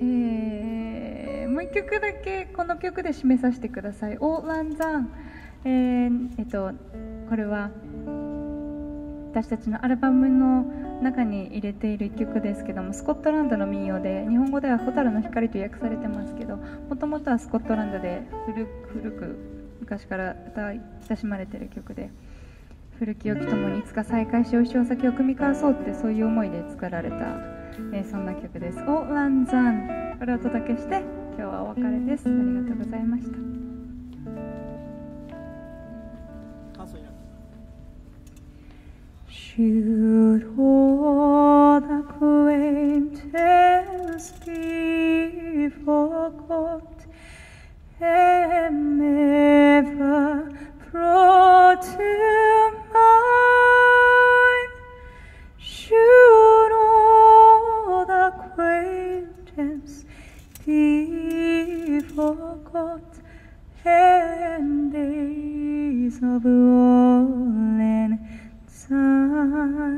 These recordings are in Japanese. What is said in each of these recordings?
えー、もう一曲だけこの曲で締めさせてください。オーランザン、えー、えっとこれは私たちのアルバムの中に入れている一曲ですけどもスコットランドの民謡で日本語では「蛍の光」と訳されてますけどもともとはスコットランドで古古く昔から歌い親しまれている曲で古き良きともにいつか再会しおいしいお酒を組み交わそうってそういう思いで作られた、えー、そんな曲です「オーランザン」これをお届けして今日はお別れです。ありがとうございました。Should all acquaintance be forgot and never be forgot and days of all time.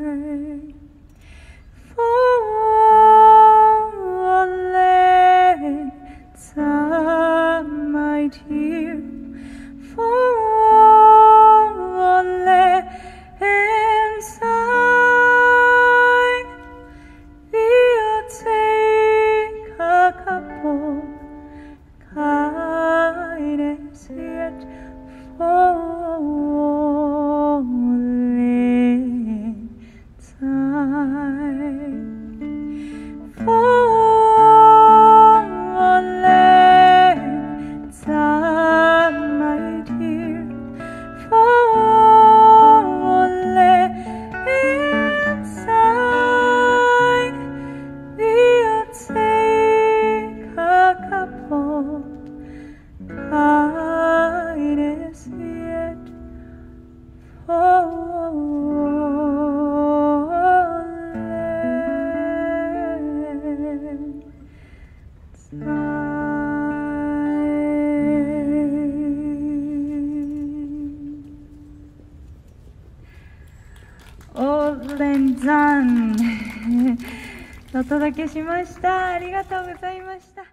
お届けしました。ありがとうございました。